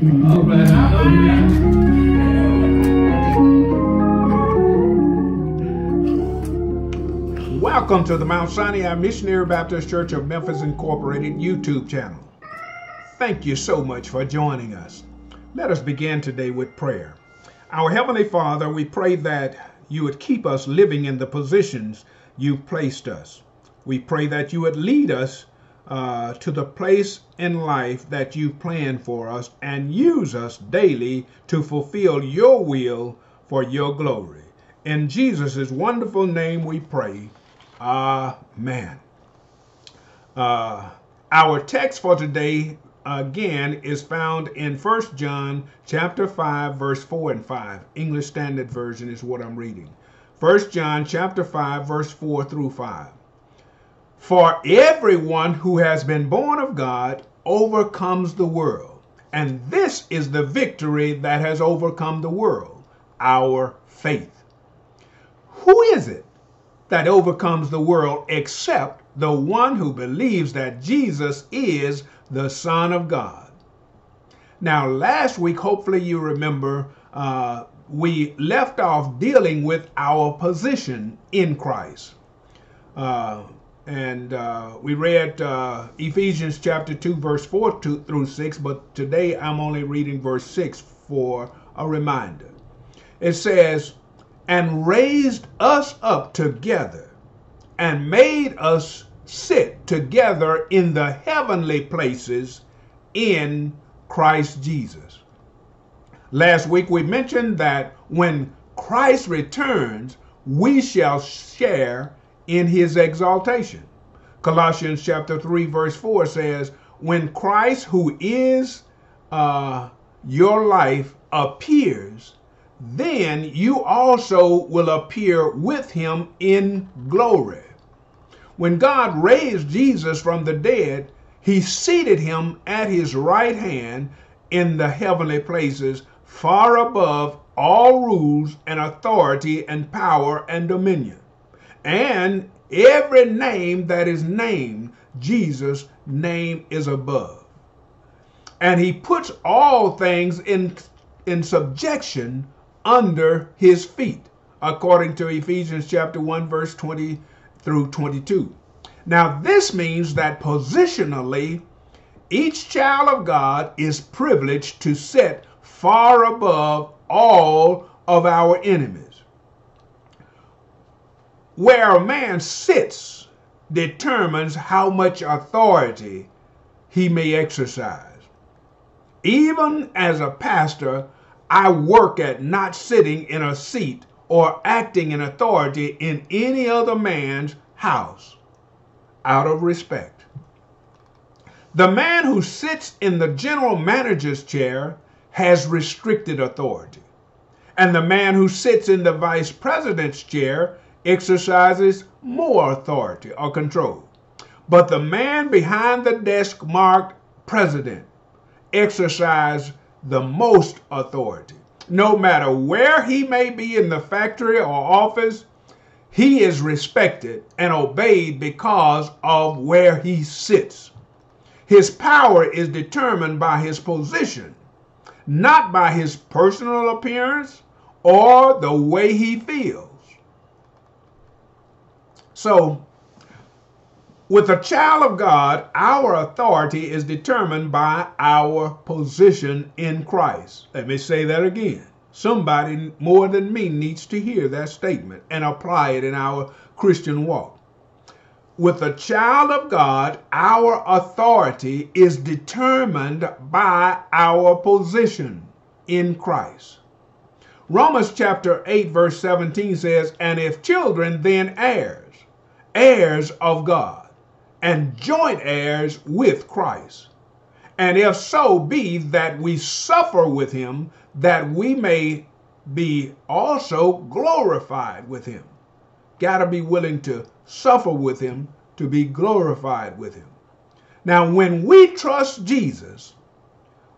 Welcome to the Mount Sinai Missionary Baptist Church of Memphis Incorporated YouTube channel. Thank you so much for joining us. Let us begin today with prayer. Our Heavenly Father, we pray that you would keep us living in the positions you've placed us. We pray that you would lead us uh, to the place in life that you've planned for us and use us daily to fulfill your will for your glory. In Jesus' wonderful name we pray. Amen. Uh, our text for today again is found in 1 John chapter 5 verse 4 and 5. English Standard Version is what I'm reading. 1 John chapter 5 verse 4 through 5. For everyone who has been born of God overcomes the world. And this is the victory that has overcome the world, our faith. Who is it that overcomes the world except the one who believes that Jesus is the Son of God? Now, last week, hopefully you remember, uh, we left off dealing with our position in Christ. Uh, and uh, we read uh, Ephesians chapter 2, verse 4 to, through 6, but today I'm only reading verse 6 for a reminder. It says, And raised us up together and made us sit together in the heavenly places in Christ Jesus. Last week we mentioned that when Christ returns, we shall share in his exaltation. Colossians chapter 3, verse 4 says, When Christ, who is uh, your life, appears, then you also will appear with him in glory. When God raised Jesus from the dead, he seated him at his right hand in the heavenly places, far above all rules and authority and power and dominion and every name that is named, Jesus' name is above. And he puts all things in, in subjection under his feet, according to Ephesians chapter 1, verse 20 through 22. Now, this means that positionally, each child of God is privileged to sit far above all of our enemies. Where a man sits determines how much authority he may exercise. Even as a pastor, I work at not sitting in a seat or acting in authority in any other man's house out of respect. The man who sits in the general manager's chair has restricted authority, and the man who sits in the vice president's chair exercises more authority or control. But the man behind the desk marked president exercises the most authority. No matter where he may be in the factory or office, he is respected and obeyed because of where he sits. His power is determined by his position, not by his personal appearance or the way he feels. So, with a child of God, our authority is determined by our position in Christ. Let me say that again. Somebody more than me needs to hear that statement and apply it in our Christian walk. With a child of God, our authority is determined by our position in Christ. Romans chapter 8, verse 17 says, And if children, then heirs heirs of God and joint heirs with Christ. And if so be that we suffer with him, that we may be also glorified with him. Got to be willing to suffer with him to be glorified with him. Now, when we trust Jesus,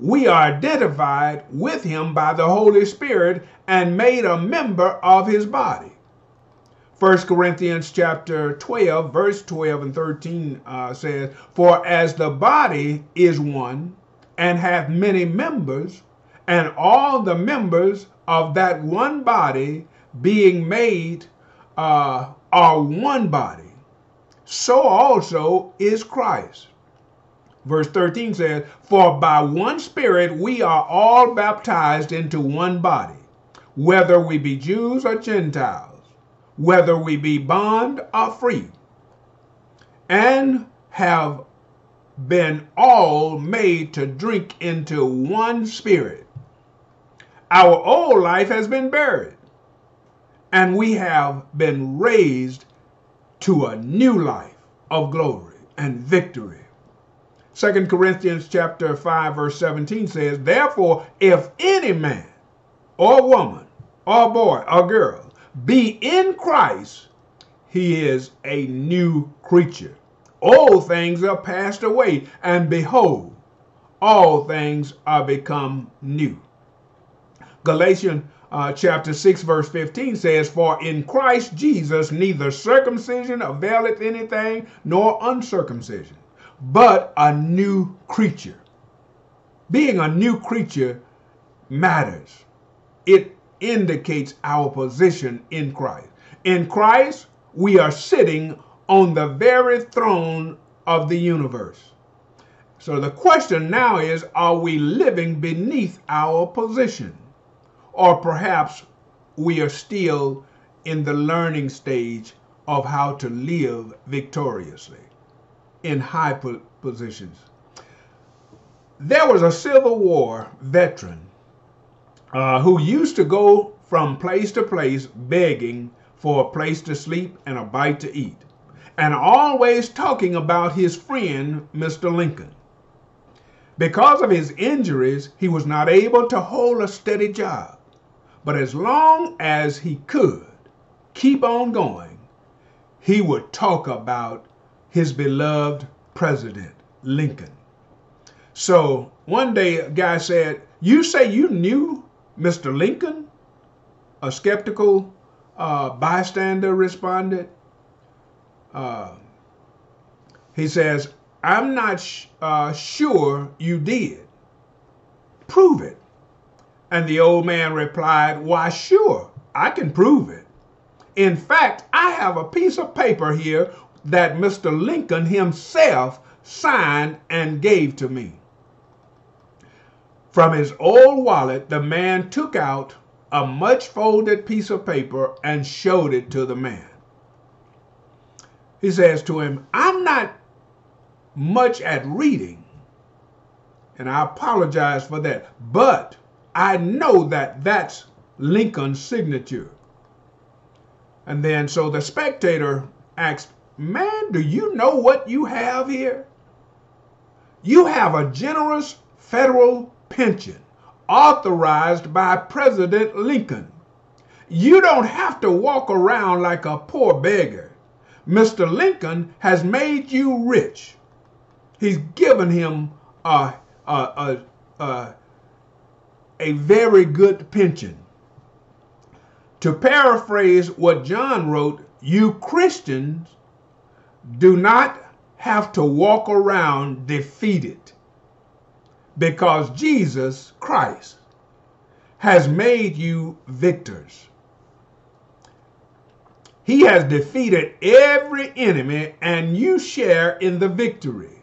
we are identified with him by the Holy Spirit and made a member of his body. 1 Corinthians chapter 12, verse 12 and 13 uh, says, For as the body is one and hath many members, and all the members of that one body being made uh, are one body, so also is Christ. Verse 13 says, For by one Spirit we are all baptized into one body, whether we be Jews or Gentiles, whether we be bond or free, and have been all made to drink into one Spirit. Our old life has been buried, and we have been raised to a new life of glory and victory. 2 Corinthians chapter 5 verse 17 says, Therefore, if any man or woman or boy or girl be in Christ, he is a new creature. Old things are passed away, and behold, all things are become new. Galatians uh, chapter 6, verse 15 says, For in Christ Jesus neither circumcision availeth anything, nor uncircumcision, but a new creature. Being a new creature matters. It indicates our position in Christ. In Christ, we are sitting on the very throne of the universe. So the question now is are we living beneath our position? Or perhaps we are still in the learning stage of how to live victoriously in high positions. There was a Civil War veteran uh, who used to go from place to place begging for a place to sleep and a bite to eat, and always talking about his friend, Mr. Lincoln. Because of his injuries, he was not able to hold a steady job. But as long as he could keep on going, he would talk about his beloved president, Lincoln. So one day a guy said, You say you knew Mr. Lincoln? A skeptical uh, bystander responded. Uh, he says, I'm not uh, sure you did. Prove it. And the old man replied, Why, sure, I can prove it. In fact, I have a piece of paper here that Mr. Lincoln himself signed and gave to me. From his old wallet, the man took out a much folded piece of paper and showed it to the man. He says to him, I'm not much at reading, and I apologize for that, but I know that that's Lincoln's signature. And then so the spectator asks, Man, do you know what you have here? You have a generous federal pension authorized by President Lincoln. You don't have to walk around like a poor beggar. Mr. Lincoln has made you rich. He's given him a, a, a, a, a very good pension. To paraphrase what John wrote, you Christians do not have to walk around defeated because Jesus Christ has made you victors. He has defeated every enemy and you share in the victory.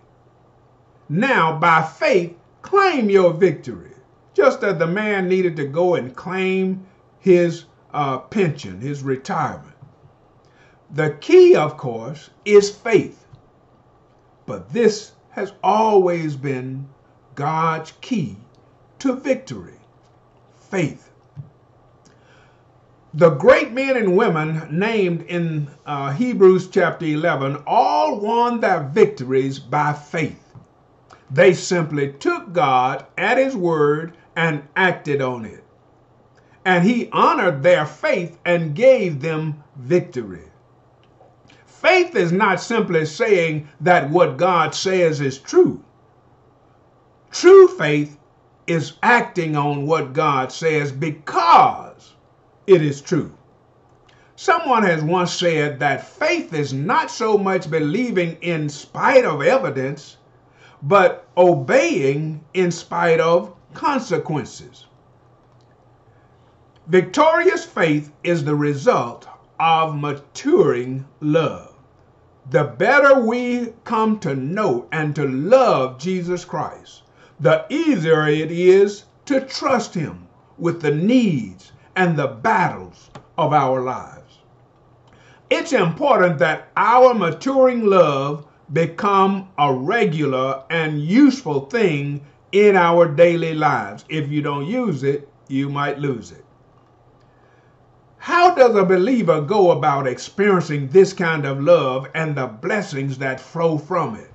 Now, by faith, claim your victory, just as the man needed to go and claim his uh, pension, his retirement. The key, of course, is faith. But this has always been God's key to victory faith. The great men and women named in uh, Hebrews chapter 11 all won their victories by faith. They simply took God at His word and acted on it. And He honored their faith and gave them victory. Faith is not simply saying that what God says is true. True faith is acting on what God says because it is true. Someone has once said that faith is not so much believing in spite of evidence, but obeying in spite of consequences. Victorious faith is the result of maturing love. The better we come to know and to love Jesus Christ, the easier it is to trust Him with the needs and the battles of our lives. It's important that our maturing love become a regular and useful thing in our daily lives. If you don't use it, you might lose it. How does a believer go about experiencing this kind of love and the blessings that flow from it?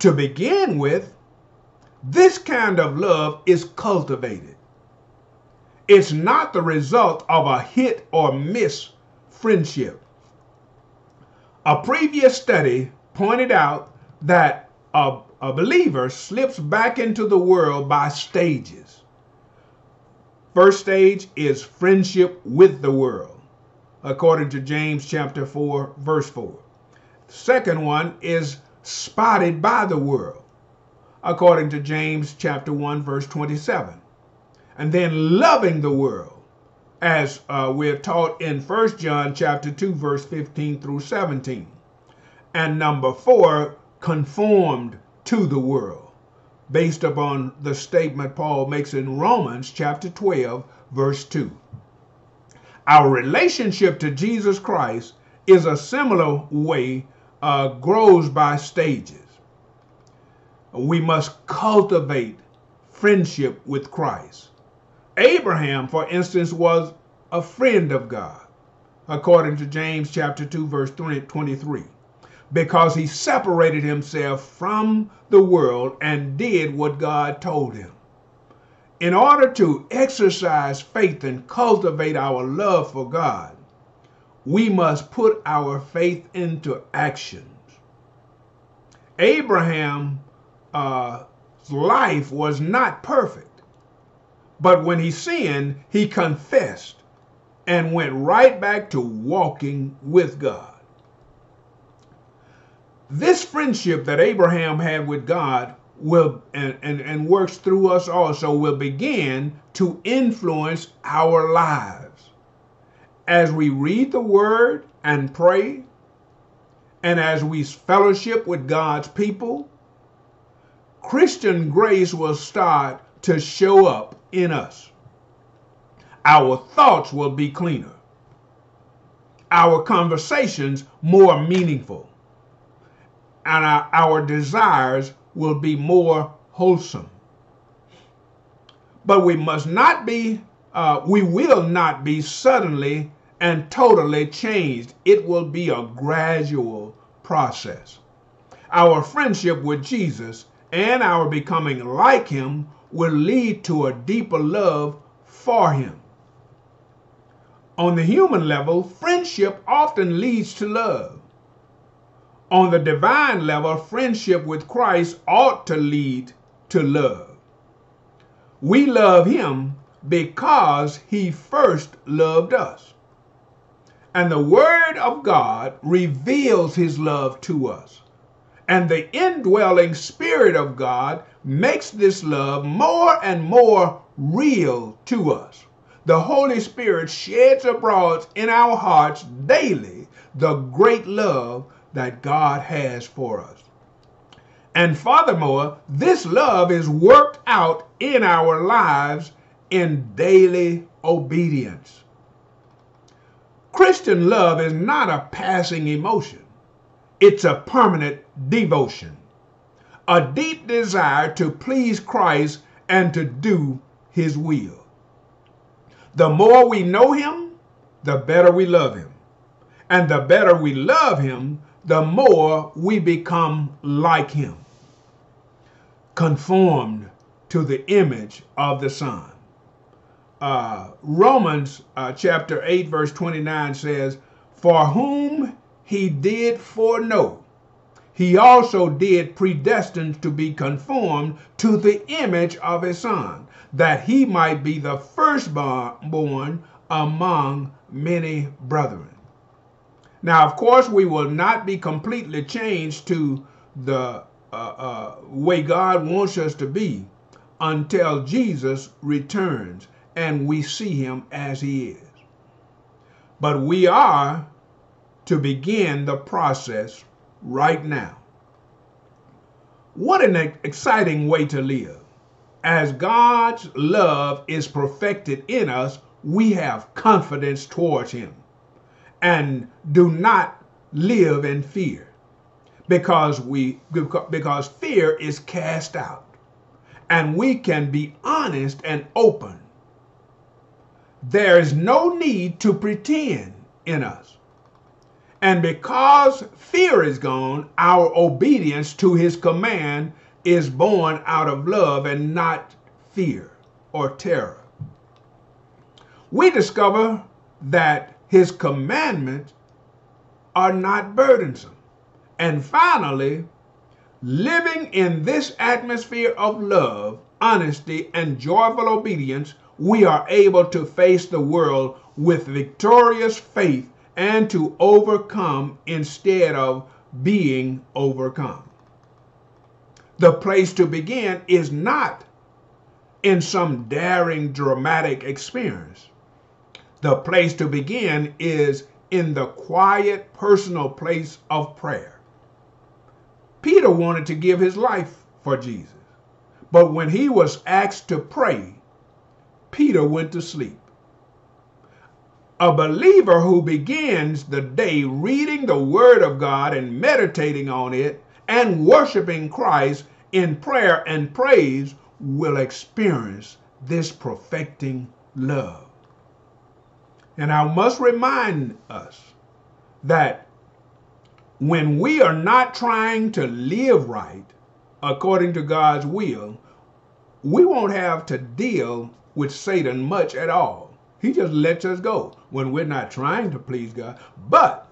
To begin with, this kind of love is cultivated. It's not the result of a hit or miss friendship. A previous study pointed out that a, a believer slips back into the world by stages. First stage is friendship with the world, according to James chapter 4, verse 4. Second one is spotted by the world, according to James chapter 1, verse 27. And then loving the world, as uh, we're taught in First John chapter 2 verse 15 through 17. And number 4, conformed to the world, based upon the statement Paul makes in Romans chapter 12 verse 2. Our relationship to Jesus Christ is a similar way uh, grows by stages. We must cultivate friendship with Christ. Abraham, for instance, was a friend of God, according to James chapter 2, verse 23, because he separated himself from the world and did what God told him. In order to exercise faith and cultivate our love for God, we must put our faith into actions. Abraham's uh, life was not perfect but when he sinned, he confessed and went right back to walking with God. This friendship that Abraham had with God will and, and, and works through us also will begin to influence our lives. As we read the word and pray, and as we fellowship with God's people, Christian grace will start to show up in us. Our thoughts will be cleaner. Our conversations more meaningful. And our, our desires will be more wholesome. But we must not be, uh, we will not be suddenly and totally changed. It will be a gradual process. Our friendship with Jesus and our becoming like him will lead to a deeper love for him. On the human level, friendship often leads to love. On the divine level, friendship with Christ ought to lead to love. We love him because he first loved us. And the Word of God reveals his love to us. And the indwelling Spirit of God makes this love more and more real to us. The Holy Spirit sheds abroad in our hearts daily the great love that God has for us. And furthermore, this love is worked out in our lives in daily obedience. Christian love is not a passing emotion, it's a permanent devotion a deep desire to please Christ and to do his will. The more we know him, the better we love him. And the better we love him, the more we become like him, conformed to the image of the Son. Uh, Romans uh, chapter 8, verse 29 says, For whom he did foreknow, he also did predestine to be conformed to the image of his son, that he might be the firstborn among many brethren. Now, of course, we will not be completely changed to the uh, uh, way God wants us to be until Jesus returns and we see him as he is. But we are to begin the process right now. What an exciting way to live. As God's love is perfected in us, we have confidence towards him and do not live in fear because we because fear is cast out and we can be honest and open there is no need to pretend in us and because fear is gone our obedience to his command is born out of love and not fear or terror we discover that his commandments are not burdensome. And finally, living in this atmosphere of love, honesty, and joyful obedience, we are able to face the world with victorious faith and to overcome instead of being overcome. The place to begin is not in some daring, dramatic experience. The place to begin is in the quiet, personal place of prayer. Peter wanted to give his life for Jesus, but when he was asked to pray, Peter went to sleep. A believer who begins the day reading the Word of God and meditating on it and worshiping Christ in prayer and praise will experience this perfecting love. And I must remind us that when we are not trying to live right according to God's will, we won't have to deal with Satan much at all. He just lets us go when we're not trying to please God. But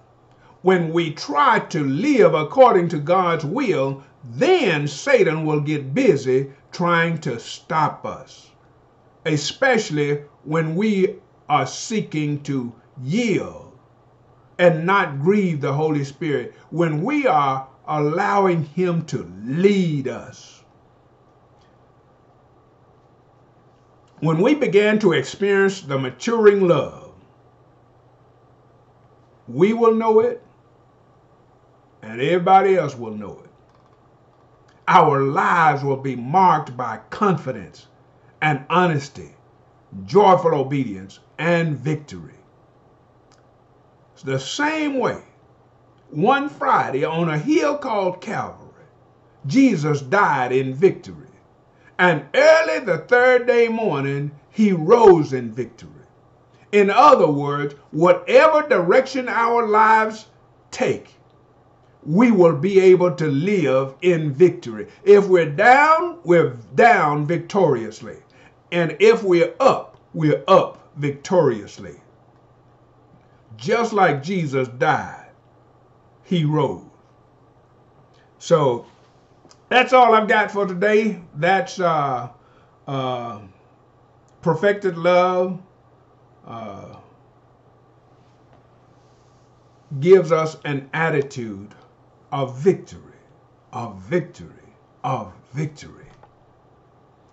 when we try to live according to God's will, then Satan will get busy trying to stop us, especially when we are seeking to yield and not grieve the Holy Spirit, when we are allowing Him to lead us. When we began to experience the maturing love, we will know it and everybody else will know it. Our lives will be marked by confidence and honesty, joyful obedience, and victory. It's the same way, one Friday on a hill called Calvary, Jesus died in victory. And early the third day morning, he rose in victory. In other words, whatever direction our lives take, we will be able to live in victory. If we're down, we're down victoriously. And if we're up, we're up victoriously. Just like Jesus died, he rose. So that's all I've got for today. That's uh, uh, perfected love. Uh, gives us an attitude of victory, of victory, of victory.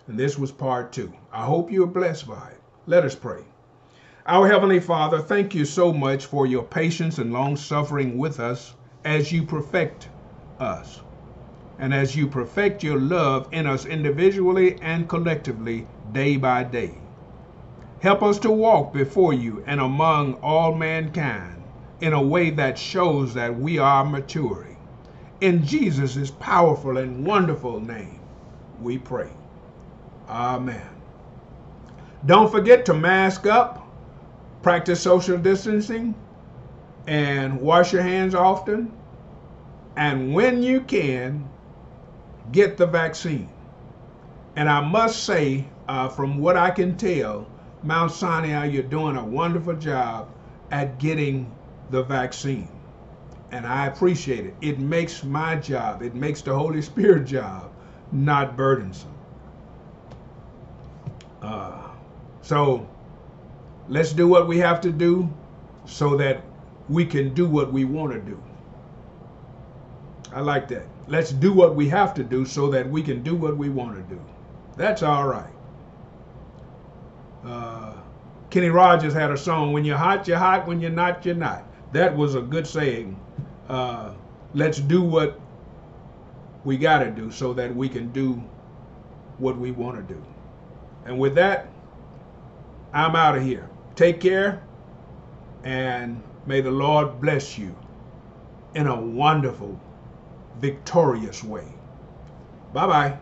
And this was part two. I hope you are blessed by it. Let us pray. Our Heavenly Father, thank you so much for your patience and long suffering with us as you perfect us and as you perfect your love in us individually and collectively day by day. Help us to walk before you and among all mankind in a way that shows that we are maturing. In Jesus' powerful and wonderful name, we pray. Amen. Don't forget to mask up, practice social distancing, and wash your hands often. And when you can, get the vaccine. And I must say, uh, from what I can tell, Mount Sinai, you're doing a wonderful job at getting the vaccine. And I appreciate it. It makes my job, it makes the Holy Spirit job not burdensome. Uh, so let's do what we have to do so that we can do what we want to do. I like that. let's do what we have to do so that we can do what we want to do. That's all right. Uh, Kenny Rogers had a song, When you're hot, you're hot. When you're not, you're not. That was a good saying. Uh, let's do what we got to do so that we can do what we want to do. And with that, I'm out of here. Take care, and may the Lord bless you in a wonderful, victorious way. Bye bye.